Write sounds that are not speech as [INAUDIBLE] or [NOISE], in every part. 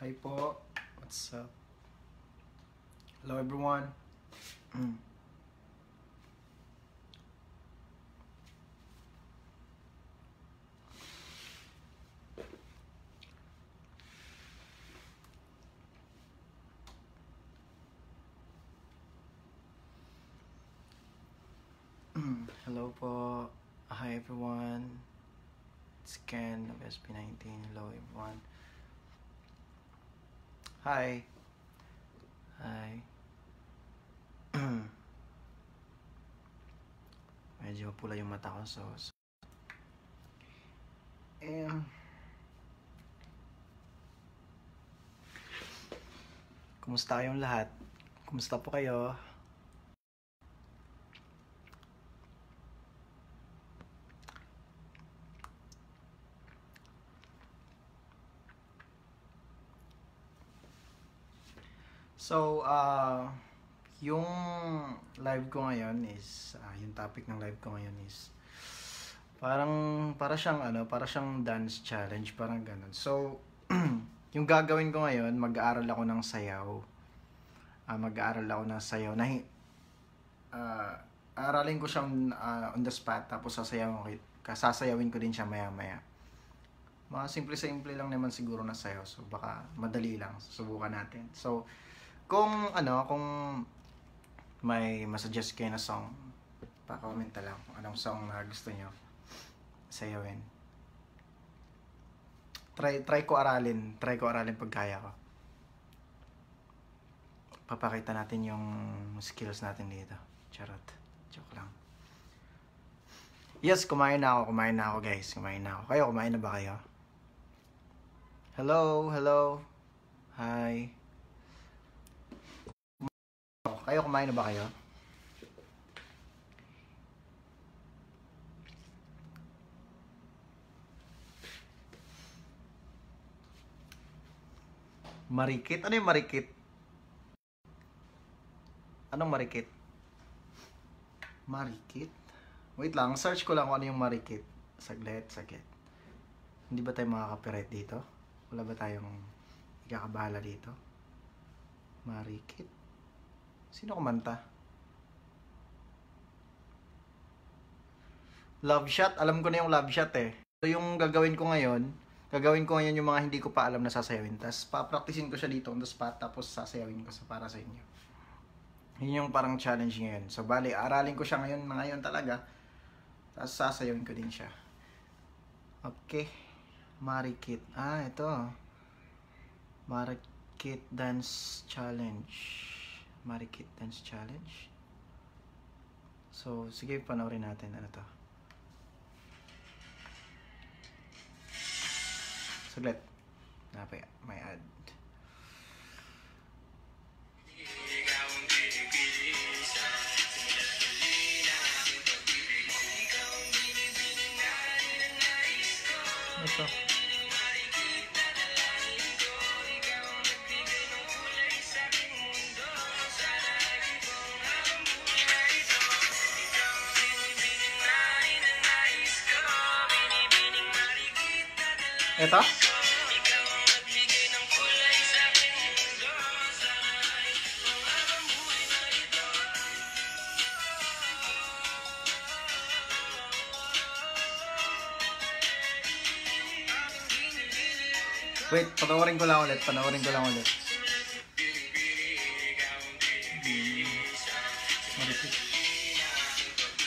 Hi po. What's up? Hello everyone. Mm. Mm. Hello po. Hi everyone. It's Ken of SB19. Hello everyone. Hi. Hi. [CLEARS THROAT] Medyo pula yung mata ko so, so eh Kumusta kayong lahat? Kumusta po kayo? So, uh, yung live ko ngayon is, uh, yung topic ng live ko ngayon is, parang, para siyang, ano, para siyang dance challenge, parang ganun. So, [CLEARS THROAT] yung gagawin ko ngayon, mag-aaral ako ng sayaw. Uh, mag-aaral ako ng sayaw. Na, uh, aralin ko siyang uh, on the spot, tapos sasayawin ko, kasasayawin ko din siya maya-maya. Mga simple-simple lang naman siguro na sayaw. So, baka madali lang. Subukan natin. So, kung ano, kung may masuggest kayo na song, pa-comment lang kung anong song na gusto nyo sayawin. Try, try ko aralin. Try ko aralin pag kaya ko. Papakita natin yung skills natin dito. Charot. Joke lang. Yes, kumain na ako. Kumain na ako guys. Kumain na ako. Kayo, kumain na ba kayo? Hello, hello. Hi. Kayo, kumain na ba kayo? Marikit? Ano yung marikit? Anong marikit? Marikit? Wait lang, search ko lang kung ano yung marikit. Saglit, saglit. Hindi ba tayo makaka-copyright dito? Wala ba tayong ikakabahala dito? Marikit? Sino kumanta? Love shot? Alam ko na yung love shot eh. So yung gagawin ko ngayon, gagawin ko ngayon yung mga hindi ko pa alam na sasayawin. Tapos papraktisin ko siya dito on the spot, tapos sasayawin ko sa para sa inyo. Yun yung parang challenge ngayon. So bali, aralin ko siya ngayon, ngayon talaga. Tapos sasayawin ko din siya. Okay. Marikit. Ah, ito. Marikit Dance Challenge. Marikit Dance Challenge. So, sige, panoorin natin. Ano to? Saglit. Napay, may ad. Ito. Ito? Wait, panoorin ko lang ulit. Panoorin ko lang ulit.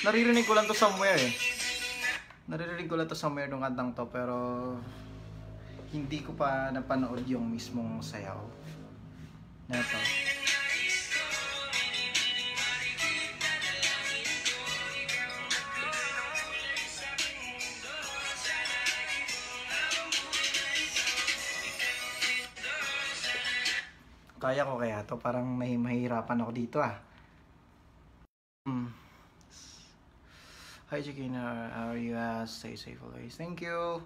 Naririnig ko lang to somewhere eh. Naririnig ko lang to somewhere nung kantang to pero hindi ko pa napanood yung mismong sayaw na to. Kaya ko kaya to parang may mahirapan ako dito ah. Hmm. Hi Chiquina, how are you? Uh, stay safe always. Thank you.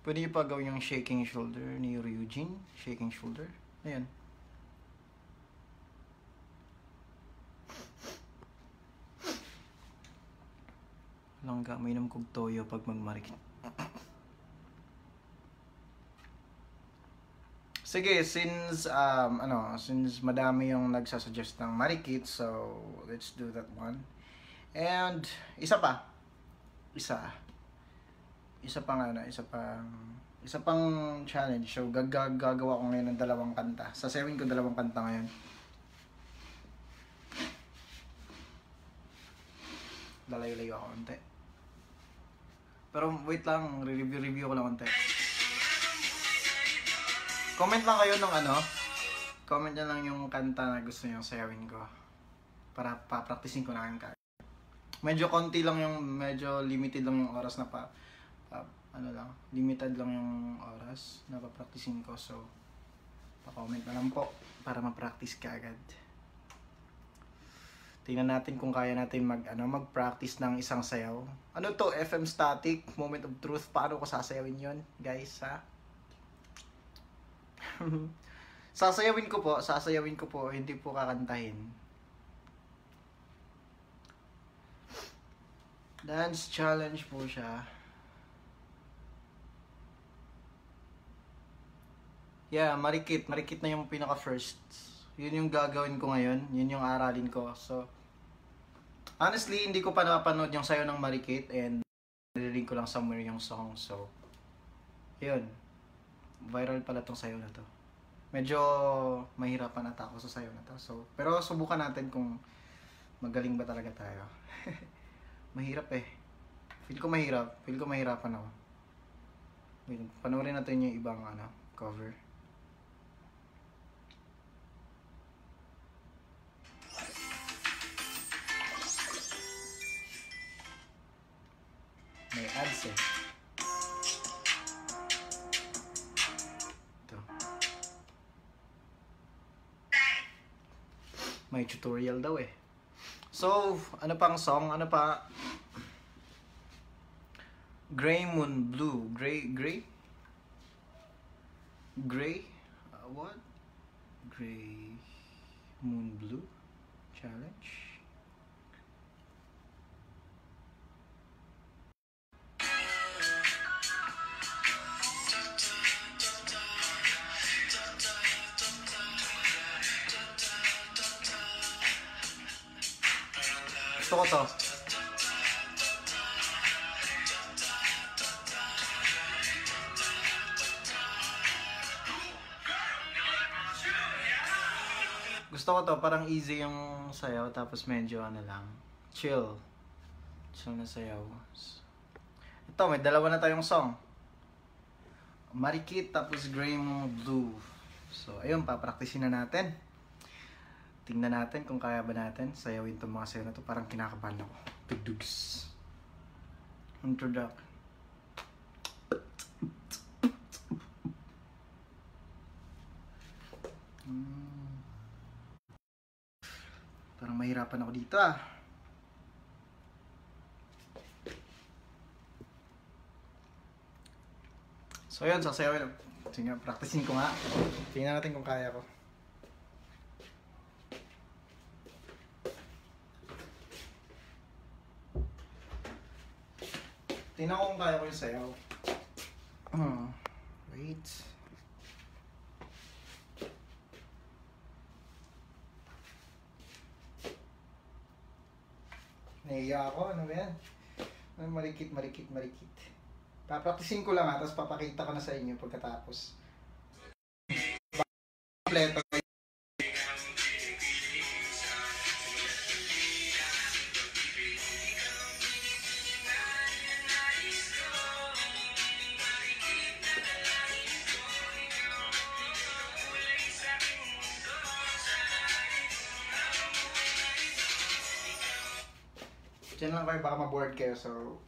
Pwede pa gawin yung shaking shoulder ni Ryujin. Shaking shoulder. Ayan. Langga, mainom kog toyo pag magmarikit. Sige, since um ano, since madami yung nagsasuggest ng Marikit, so let's do that one. And isa pa. Isa. Isa pang ano, isa pang isa pang challenge. So gag gagawa ko ngayon ng dalawang kanta. Sasawin ko dalawang kanta ngayon. Lalayo-layo ako konti. Pero wait lang, review-review ko lang konti. Comment lang kayo ng ano. Comment nyo lang yung kanta na gusto nyo sayawin ko. Para pa-practicing ko na kayo. Medyo konti lang yung, medyo limited lang yung oras na pa, pa ano lang, limited lang yung oras na pa-practicing ko. So, pa-comment na lang po para ma-practice ka agad. Tingnan natin kung kaya natin mag ano mag-practice ng isang sayaw. Ano to? FM static, moment of truth. Paano ko sasayawin 'yon, guys, ha? [LAUGHS] sasayawin ko po, sasayawin ko po, hindi po kakantahin. Dance challenge po siya. Yeah, marikit. Marikit na yung pinaka first. Yun yung gagawin ko ngayon. Yun yung aralin ko. So, honestly, hindi ko pa napapanood yung sayo ng marikit and narinig ko lang somewhere yung song. So, yun. Viral pala tong sayo na to. Medyo mahirapan ata ako sa sayo na to. So, pero subukan natin kung magaling ba talaga tayo. [LAUGHS] mahirap eh. Feel ko mahirap. Feel ko mahirapan ako. Wait, panoorin natin yung ibang ano, cover. May ads eh. Ito. May tutorial daw eh. So, ano pang song? Ano pa? Gray Moon Blue. Gray, gray? Gray? Uh, what? Gray Moon Blue? Challenge? Ko to. Gusto ko to, parang easy yung sayaw, tapos medyo ano lang, chill. Chill na sayaw. Ito, may dalawa na tayong song. Marikit, tapos Gray Blue. So, ayun, papraktisin na natin. Tingnan natin kung kaya ba natin sayawin itong mga sayo na to. Parang kinakabahan ako. Tugdugs. Introduct. Hmm. Parang mahirapan ako dito ah. So yun, sasayawin. Sige, practicing ko nga. Tingnan natin kung kaya ko. Tingnan ko kung kaya ko yung sayaw. Hmm. Wait. Nahiya ako. Ano ba yan? Marikit, marikit, marikit. Papraktisin ko lang ha, tapos papakita ko na sa inyo pagkatapos. Kompleto. Kayo, baka ma-board kayo, so...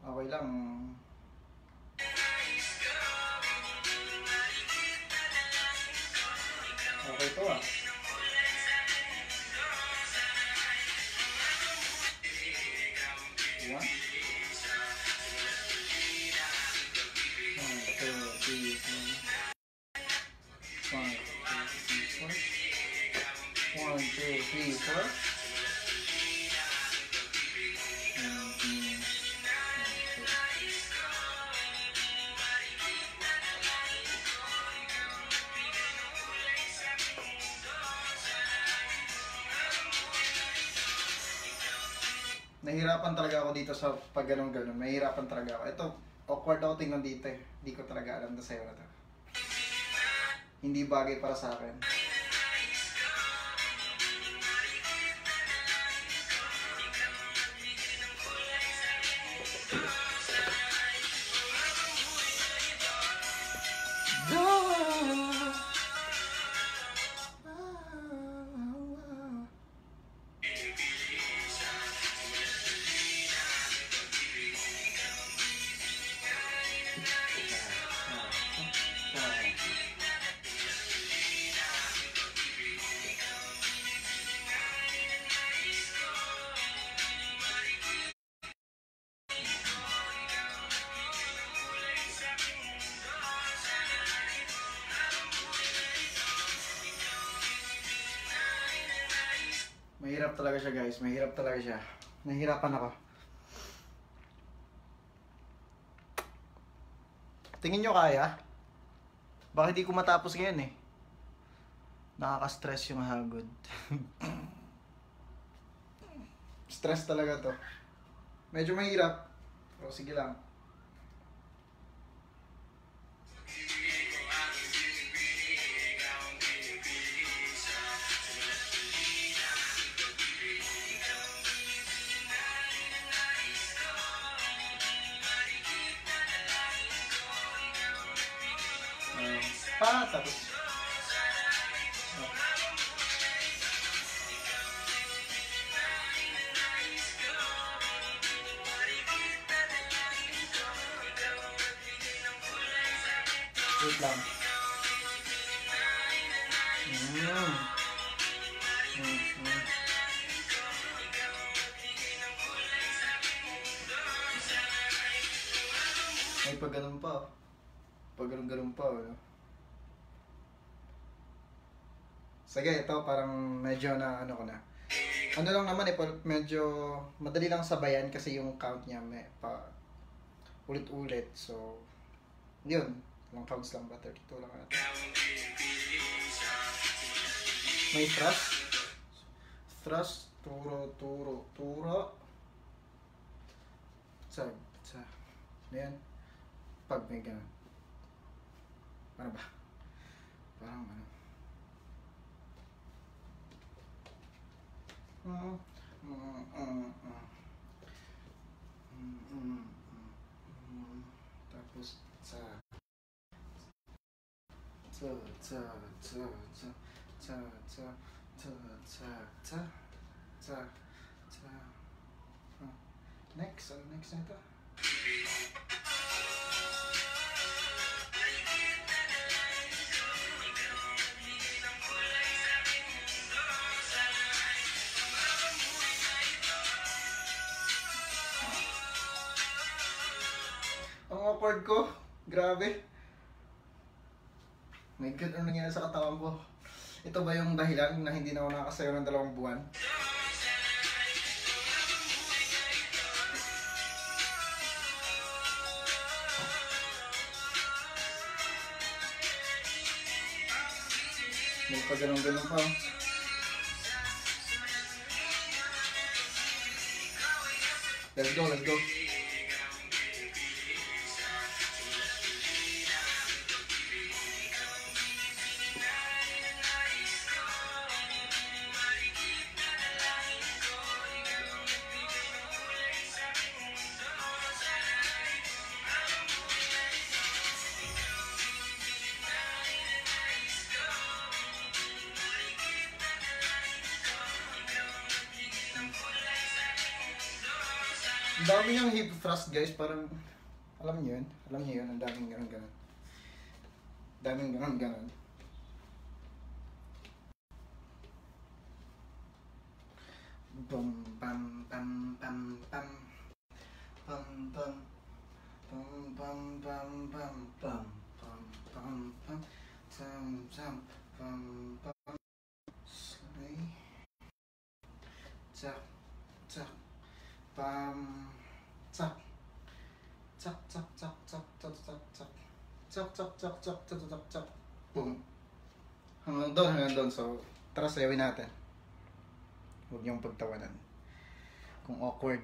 Okay lang. Nahirapan talaga ako dito sa pag ganun ganun. Nahirapan talaga ako. Ito, awkward ako tingnan dito eh. Hindi ko talaga alam na sa'yo na to. Hindi bagay para sa akin. Talaga siya guys, mahirap talaga siya. Nahihirapan ako. Tingin nyo kaya? Bakit di ko matapos ngayon eh? Nakaka-stress yung hagod. [LAUGHS] Stress talaga to. Medyo mahirap. Pero sige lang. passa Sige, ito parang medyo na ano ko na. Ano lang naman eh, medyo madali lang sabayan kasi yung count niya may pa ulit-ulit. So, yun. Ilang counts lang ba? 32 lang ata. May thrust. Thrust. Turo, turo, turo. Sa, sa. Ano yan? Pag may ganun. Ano ba? Parang ano. Tapos sa sa sa sa sa sa sa sa sa sa sa sa Ah. Next, ano next na ito? Awkward ko. Grabe. My God, ano nangyari sa katawan ko? Ito ba yung dahilan na hindi na ako nakasayo ng dalawang buwan? May pa ganun-ganun pa. Let's go, let's go. Thrust guys, parang alam niyo yun, alam niyo yun, ang daming ganun ganun. Daming ganun ganun. Bum bam bam bam bam. Bam bam bam bam bam bam bam bam bam bam sam sam bam bam slay. Bam tsak tsak tsak tsak tsak tsak tsak tsak tsak tsak tsak tsak tsak tsak tsak boom. Hanggang doon hanggang doon. So tara sayawin natin. Huwag niyong pagtawanan. Kung awkward.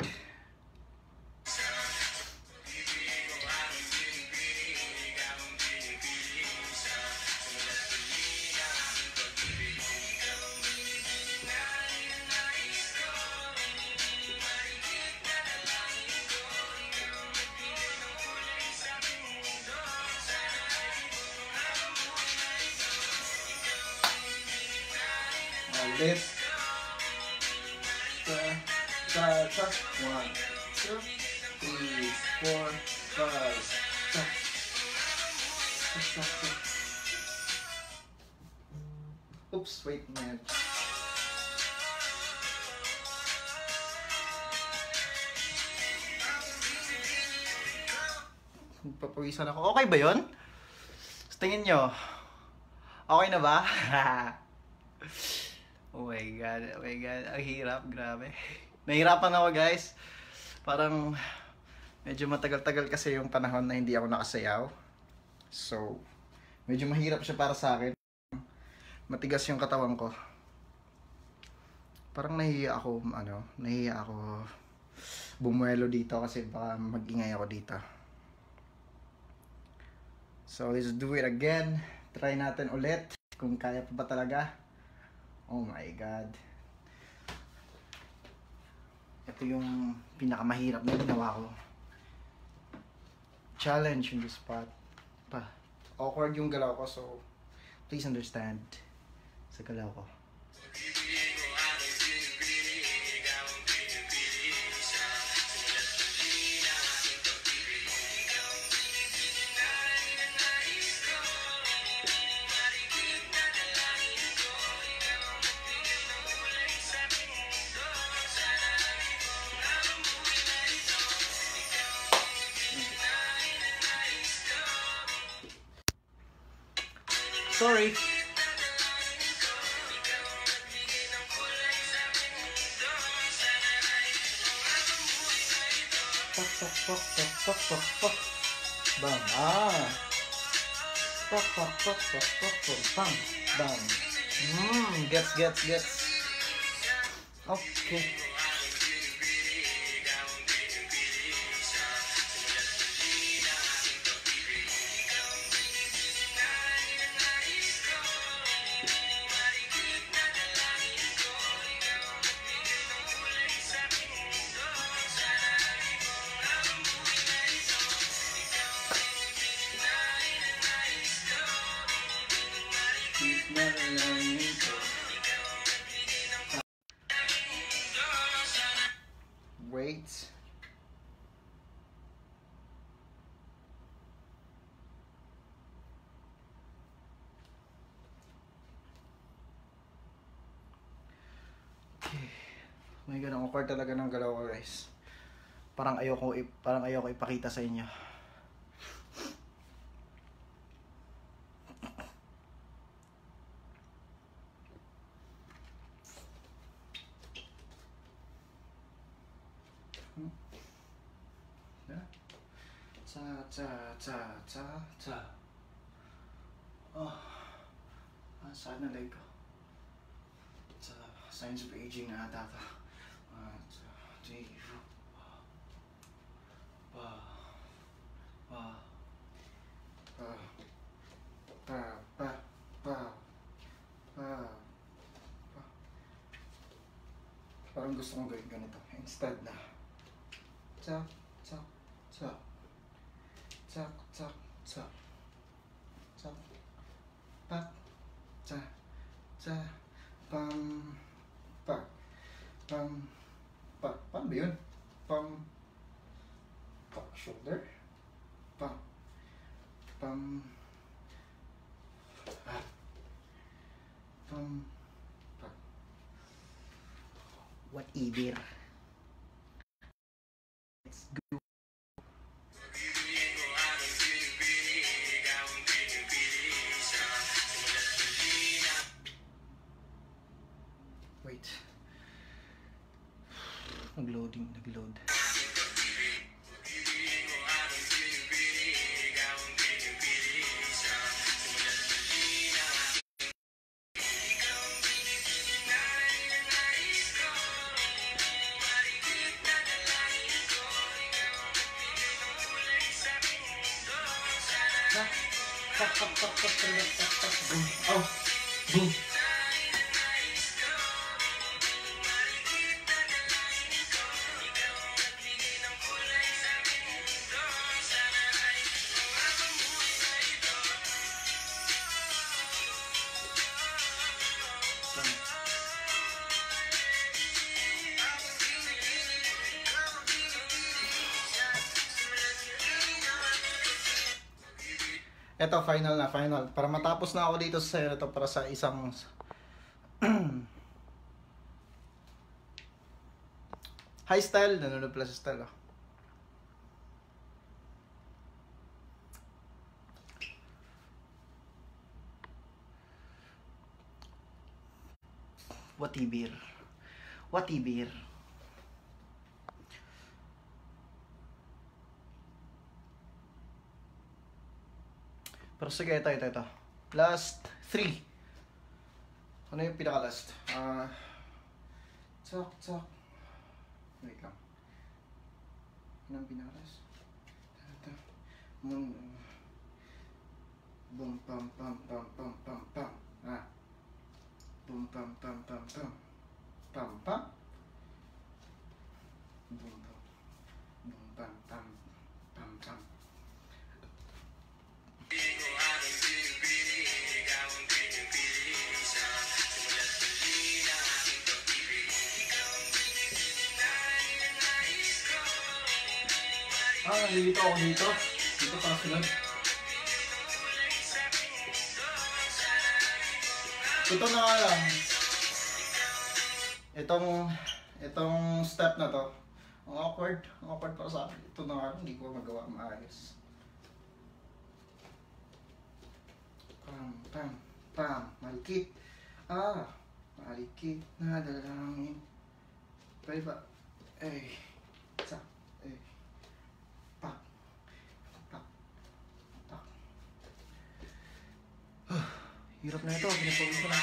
Papawisan ako. Okay ba yon? Sa tingin nyo, okay na ba? [LAUGHS] oh my god, oh my god, ang hirap, grabe. Nahirapan ako guys. Parang medyo matagal-tagal kasi yung panahon na hindi ako nakasayaw. So, medyo mahirap siya para sa akin. Matigas yung katawan ko. Parang nahihiya ako, ano, nahihiya ako bumuelo dito kasi baka magingay ako dito. So, let's do it again. Try natin ulit kung kaya pa ba talaga. Oh my God. Ito yung pinakamahirap na ginawa ko. Challenge in the spot. Pa. Awkward yung galaw ko, so please understand sa galaw ko. Sorry. pop, pop, pop, pop, bam, bam. Hmm, gets, gets, gets. Okay. May ganang awkward talaga ng galaw ko guys. Parang ayoko parang ayoko ipakita sa inyo. gusto kong gawin ganito. Instead na, tsak, tsak, tsak, tsak, tsak, tsak, tsak, pak, tsa, tsa, pam, pak, pam, pak, pam ba yun? Pam, pak, shoulder, pam, pam, ah, pam, pam, whatever. Let's go. Ito, final na, final. Para matapos na ako dito sa ito para sa isang... [CLEARS THROAT] Hi style, nanonood pala sa style. Oh. Watibir. Watibir. Pero sige, ito, ito, ito. Last three. Ano yung pinaka-last? Ah... Uh, tsak, tsak. Wait lang. Ano ang pinaka-last? Ito. Mum... Bum pam pam pam pam pam pam. Ah. Bum pam pam pam pam. Pam pam. Bum pam. Bum pam pam pam Nalilito ako dito. Dito pa sunod. Ito na lang. Itong, itong step na to. Ang awkward. Ang awkward para sa akin. Ito na lang. Hindi ko magawa maayos. Pam, pam, pam. Malikit. Ah, malikit na dalangin. Pwede ba? Eh, sa, eh. Pak. Pak. Pak. Hirap na ito. Pinapagod ko na.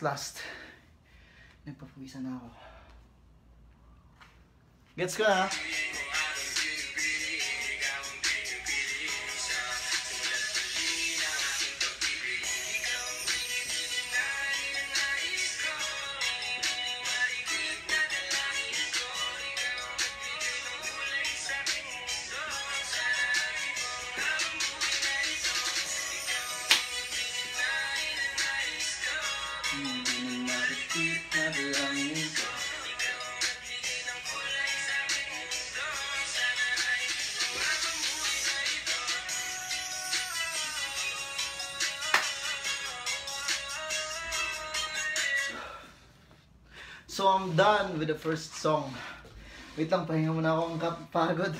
Last, last. Nagpapawisan na ako. Gets ko na? I'm done with the first song. Wait lang, pahinga muna ako ang kap- pagod.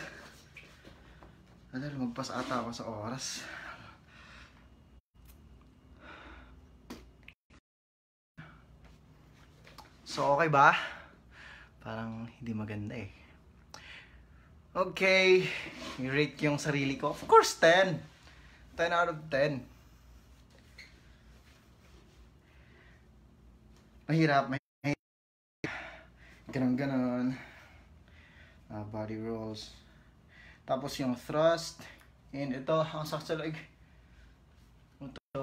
Ano, lumagpas ata ako sa oras. So, okay ba? Parang hindi maganda eh. Okay. I-rate yung sarili ko. Of course, 10. 10 out of 10. Mahirap. Mahirap. Ganon, ganon. Ah, body rolls. Tapos yung thrust. And ito, ang sakit sa leg. Ito.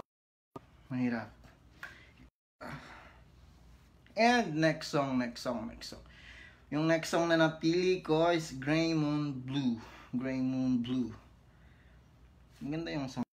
Mahirap. And next song, next song, next song. Yung next song na napili ko is Grey Moon Blue. Gray Moon Blue. Maganda yung sound.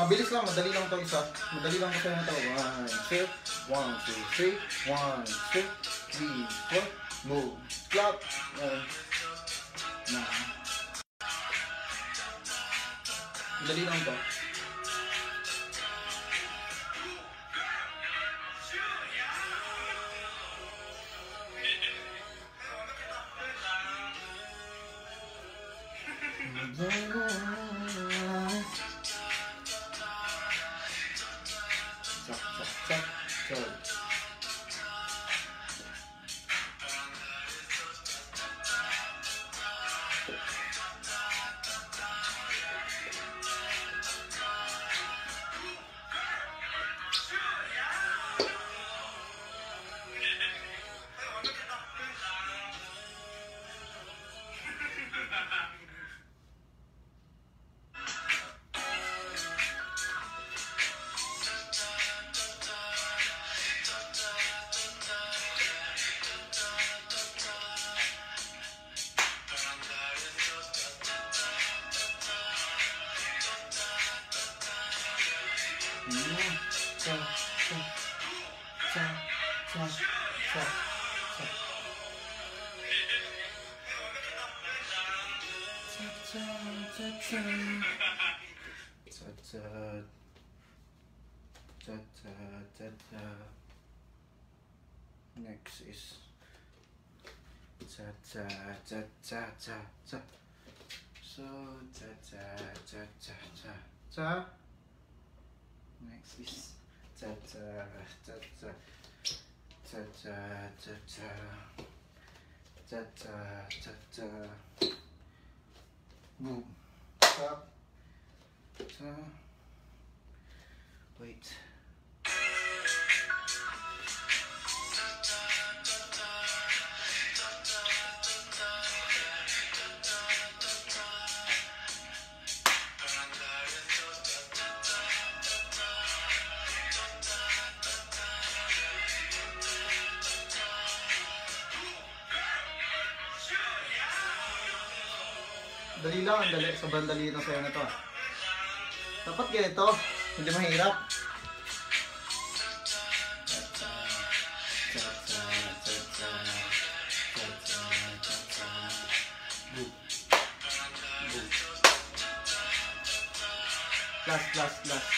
Mabilis lang, madali lang ito isa. Madali lang kasi ito. 1, 2, 1, 2, 3, 1, 2, 3, 4, move. Clap. Uh, na. Madali lang ito. cha, cha, cha, cha. Next is ta ta ta ta ta ta. So ta ta ta ta ta ta. Next is ta ta ta ta ta ta ta ta ta ta ta boom. Stop ta wait. Lang, ang dali. Sobrang dali ng sayo na to. ah. Dapat ganito. Hindi mahirap. Last, last, last.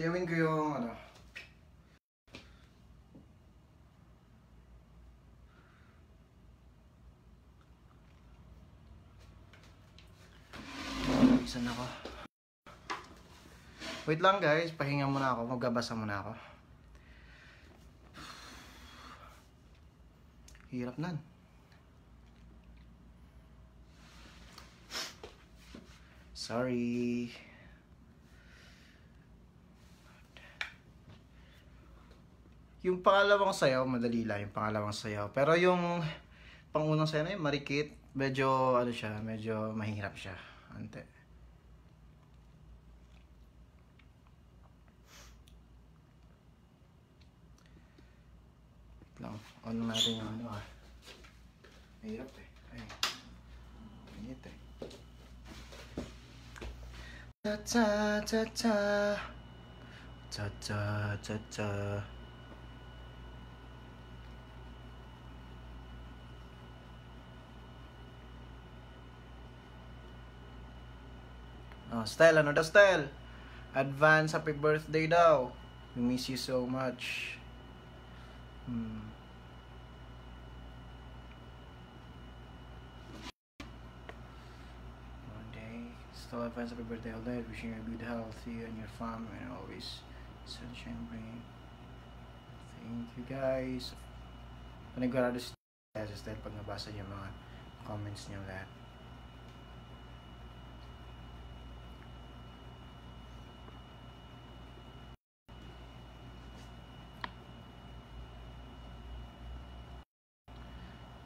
Sayawin ko yung ano. Saan ako? Wait lang guys, pahinga muna ako. Magbabasa muna ako. Hirap nan. Sorry. Yung pangalawang sayaw, madali lang yung pangalawang sayaw. Pero yung pangunang sayaw na yun, marikit, medyo, ano siya, medyo mahirap siya. Ante. Lang, on natin yung ano ah. Mahirap eh. Ay. Mainit eh. Ta ta Oh, Style, ano daw Style? Advance happy birthday daw. We miss you so much. Hmm. Day, still advance happy birthday all day. Wishing you good health, you and your family, and always sunshine rain. Thank you guys. Panigurado si Style pag nabasa niyo mga comments niyo lahat.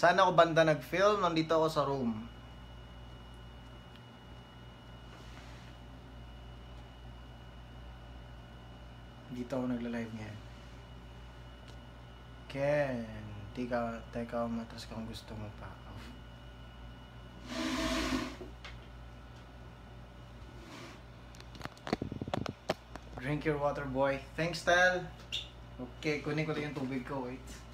Saan ako banda nag-film? Nandito ako sa room. Dito ako nagla-live ngayon. Ken, teka, teka, matras kung gusto mo pa. Drink your water, boy. Thanks, Tal. Okay, kunin ko lang yung tubig ko. Wait.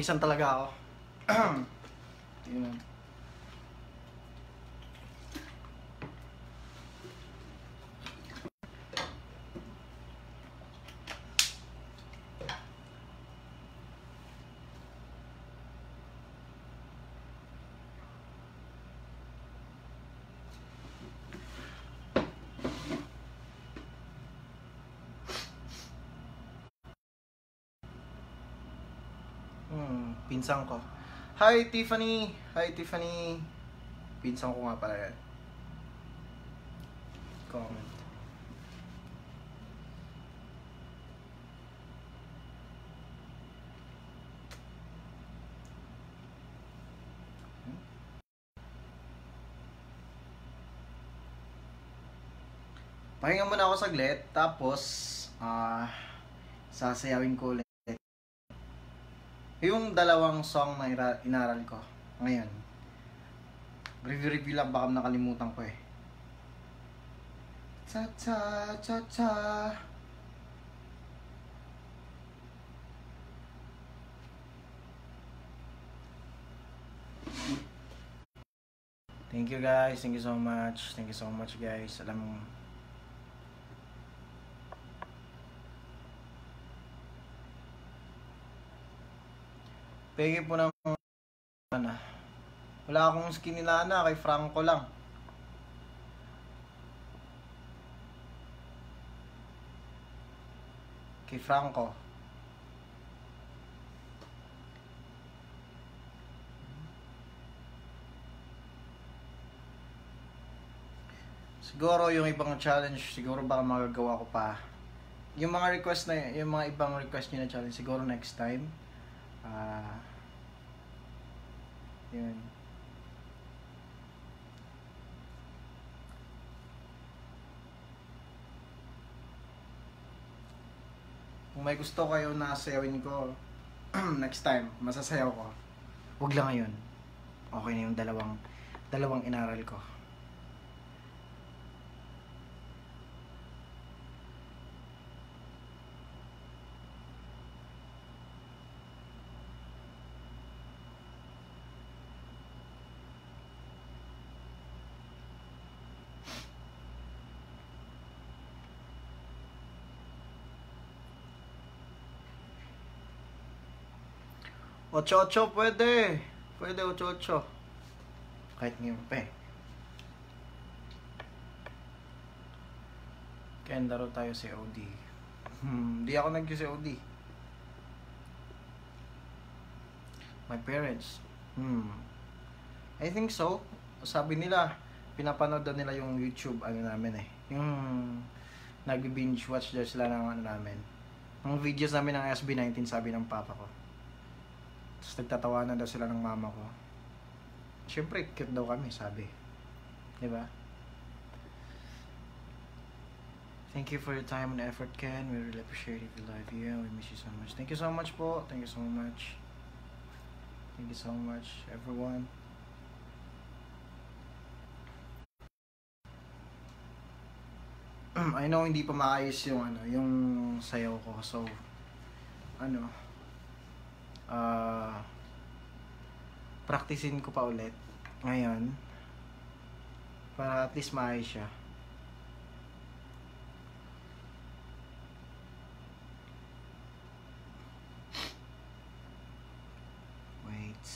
Nagpapawisan talaga ako. [CLEARS THROAT] Tingnan. Hmm, pinsang ko. Hi, Tiffany! Hi, Tiffany! Pinsang ko nga pala yan. Comment. Pahinga muna ako saglit, tapos ah sasayawin ko ulit yung dalawang song na inaral ko ngayon. Review-review lang baka nakalimutan ko eh. Cha cha cha cha. Thank you guys. Thank you so much. Thank you so much guys. Alam mo, Peke po ng ano. Wala akong skinny lana, kay Franco lang. Kay Franco. Siguro yung ibang challenge, siguro baka magagawa ko pa. Yung mga request na yung mga ibang request niyo na challenge, siguro next time. Ah. Yun. Kung may gusto kayo na sayawin ko [CLEARS THROAT] next time, masasayaw ko. Huwag lang ngayon. Okay na yung dalawang dalawang inaral ko. Ocho-ocho, pwede. Pwede, ocho-ocho. Kahit ngayon pa eh. Kaya tayo sa OD. Hmm, ako nag-COD. My parents. Hmm. I think so. Sabi nila, pinapanood daw nila yung YouTube ano namin eh. Yung nag-binge watch daw sila ng ano namin. Ang videos namin ng SB19 sabi ng papa ko. Tapos nagtatawanan daw sila ng mama ko. Siyempre, cute daw kami, sabi. Di ba? Thank you for your time and effort, Ken. We really appreciate it. We love you. We miss you so much. Thank you so much po. Thank you so much. Thank you so much, everyone. [CLEARS THROAT] I know hindi pa maayos yung ano, yung sayaw ko. So ano, ah practicein ko pa ulit ngayon para at least maayos siya. Wait.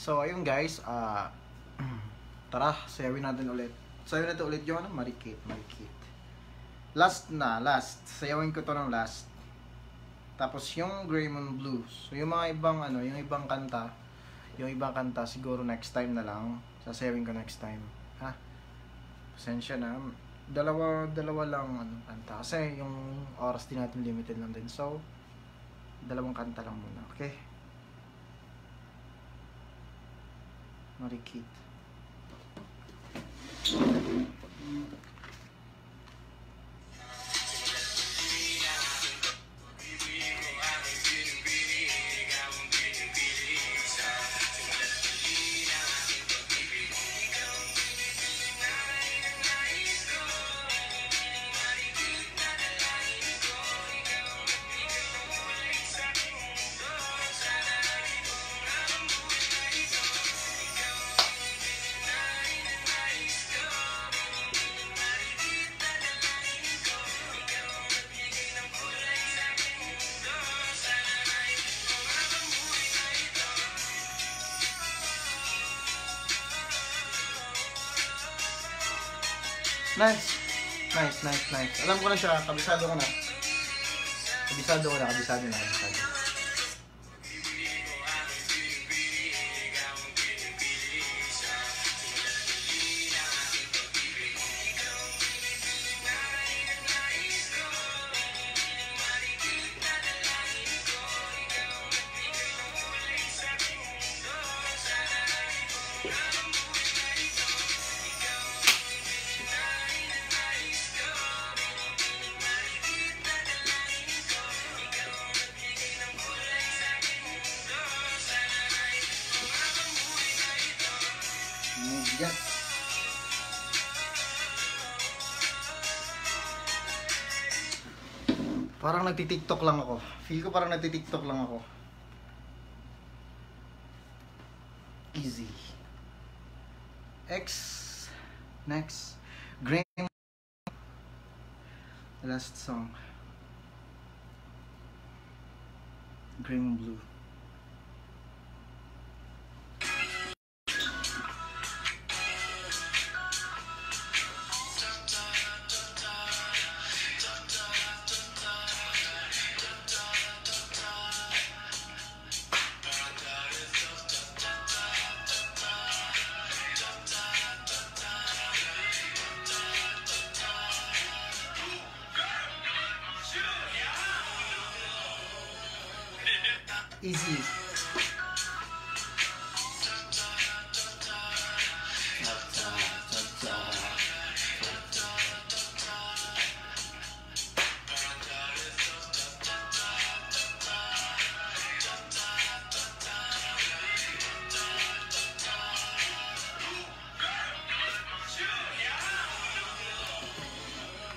So, ayun guys, ah [CLEARS THROAT] tara, sayawin natin ulit. Sayawin natin ulit yung ano, marikit, marikit. Last na, last. Sayawin ko to ng last. Tapos yung Greymon Blues. So, yung mga ibang ano, yung ibang kanta, yung ibang kanta siguro next time na lang. Sasayawin ko next time. Ha? Pasensya na. Dalawa, dalawa lang ano, kanta. Kasi yung oras din natin limited lang din. So, dalawang kanta lang muna. Okay? Marikit. Alam ko na siya, kabisado ko na. Kabisado ko na, kabisado na, kabisado. Yes. Parang nagtitiktok lang ako. Feel ko parang nagtitiktok lang ako. Easy. X. Next. The last song. Green Blue.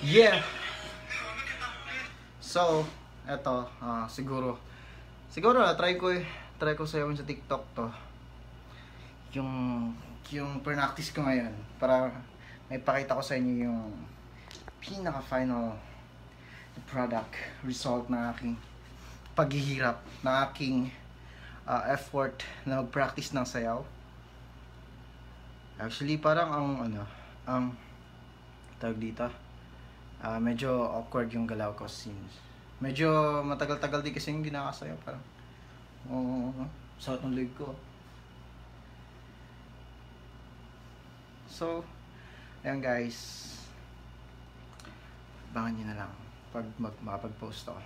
Yeah. So, eto, ah, siguro Siguro na try ko. Try ko sayaw sa TikTok to. Yung yung practice ko ngayon para may pakita ko sa inyo yung pinaka final product result ng aking paghihirap ng aking uh, effort na mag-practice ng sayaw. Actually, parang ang ano, ang tawag dito, uh, medyo awkward yung galaw ko since medyo matagal-tagal din kasi yung ginakasayaw parang oo, oh, sakit ng leg ko. So, ayan guys. Abangan nyo na lang pag mag makapag-post ako.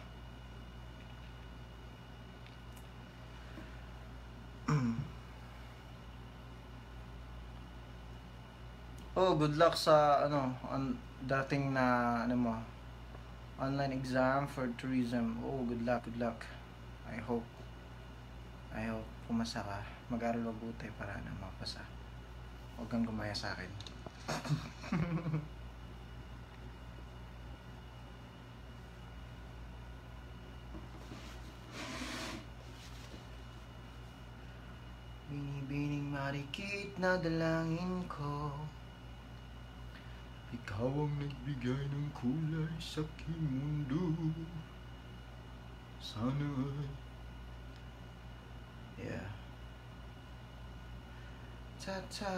[CLEARS THROAT] oh, good luck sa ano, an, dating na ano mo, online exam for tourism. Oh, good luck, good luck. I hope I hope pumasa ka. Mag-aral mabuti para na mapasa. Huwag kang gumaya sa akin. [LAUGHS] Binibining marikit na dalangin ko ikaw ang nagbigay ng kulay sa aking mundo. Sana Yeah. Ta ta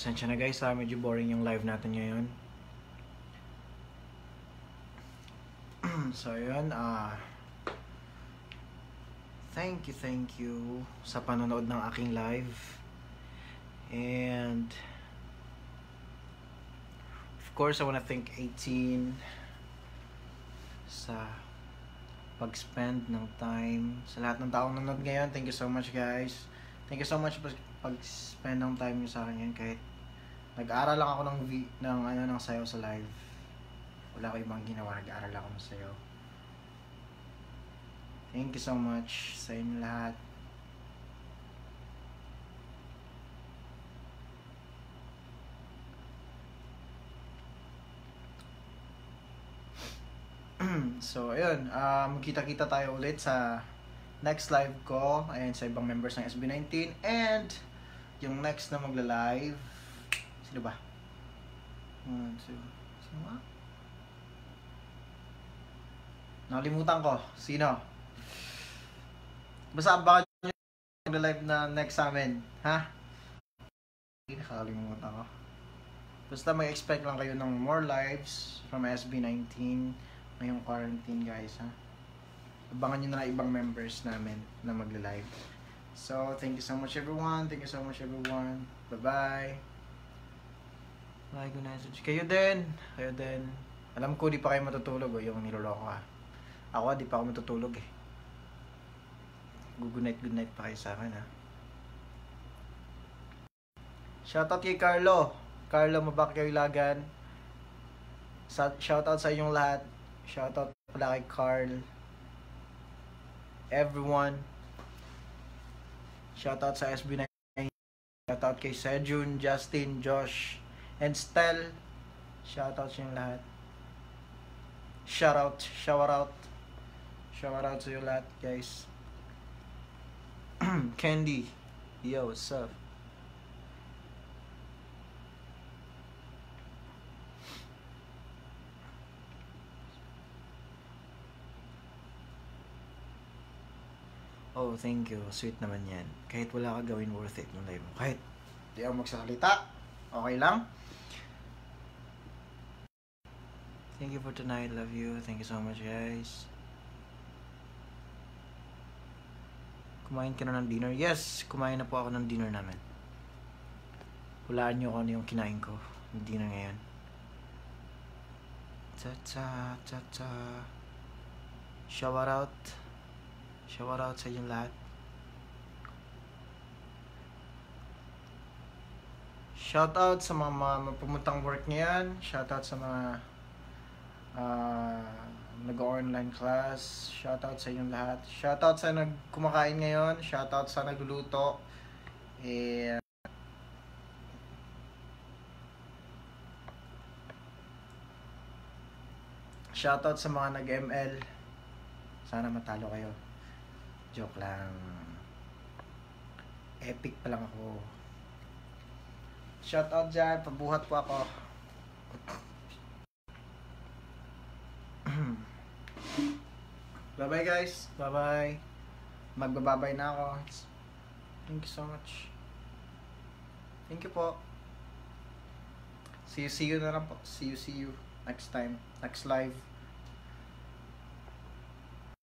Pasensya na guys ha, medyo boring yung live natin ngayon. [CLEARS THROAT] so yun, ah thank you, thank you sa panonood ng aking live. And of course, I wanna thank 18 sa pag-spend ng time sa lahat ng taong nanonood ngayon. Thank you so much guys. Thank you so much pag-spend ng time niyo sa akin ngayon kahit Nag-aaral lang ako ng, vi- ng, ano, ng sayaw sa live. Wala ko ibang ginawa. Nag-aaral ako ng sayaw. Thank you so much sa inyo lahat. [CLEARS THROAT] so, ayun. Um, kita-kita tayo ulit sa next live ko. Ayan, sa ibang members ng SB19. And, yung next na magla-live, Sino ba? One, two. Sino ba? Nakalimutan ko. Sino? Basta baka nyo mag-live na next sa amin. Ha? Nakalimutan ko. Basta may expect lang kayo ng more lives from SB19 ngayong quarantine guys ha. Abangan nyo na ibang members namin na magla-live. So, thank you so much everyone. Thank you so much everyone. Bye-bye. Bye, good night. Kayo din. Kayo din. Alam ko, di pa kayo matutulog. Oh, yung niloloko ka. Ako, di pa ako matutulog eh. Good night, good night pa kayo sa akin ha. Shoutout kay Carlo. Carlo Mabakyo Ilagan. Sa, shoutout sa inyong lahat. Shoutout pala kay Carl. Everyone. Shoutout sa SB9. Shoutout kay Sejun, Justin, Josh, and Stel. Shoutout sa lahat. Shoutout, shoutout. Shoutout sa iyo lahat, guys. [CLEARS THROAT] Candy. Yo, what's up? Oh, thank you. Sweet naman yan. Kahit wala ka gawin, worth it yung live mo. Kahit di ako magsasalita, okay lang. Thank you for tonight. Love you. Thank you so much, guys. Kumain ka na ng dinner? Yes, kumain na po ako ng dinner namin. Hulaan nyo kung ano yung kinain ko. Yung dinner ngayon. Cha-cha, cha-cha. Shower out. Shower out sa inyong lahat. Shout out sa mga, mga pumuntang work ngayon. Shout out sa mga uh, nag-online class. Shout out sa inyong lahat. Shout out sa nagkumakain ngayon. Shout out sa nagluluto. Eh, shout out sa mga nag-ML. Sana matalo kayo. Joke lang. Epic pa lang ako. Shout out dyan. Pabuhat po ako. Bye-bye guys. Bye-bye. Magbababay na ako. Thank you so much. Thank you po. See you, see you na lang po. See you, see you. Next time. Next live.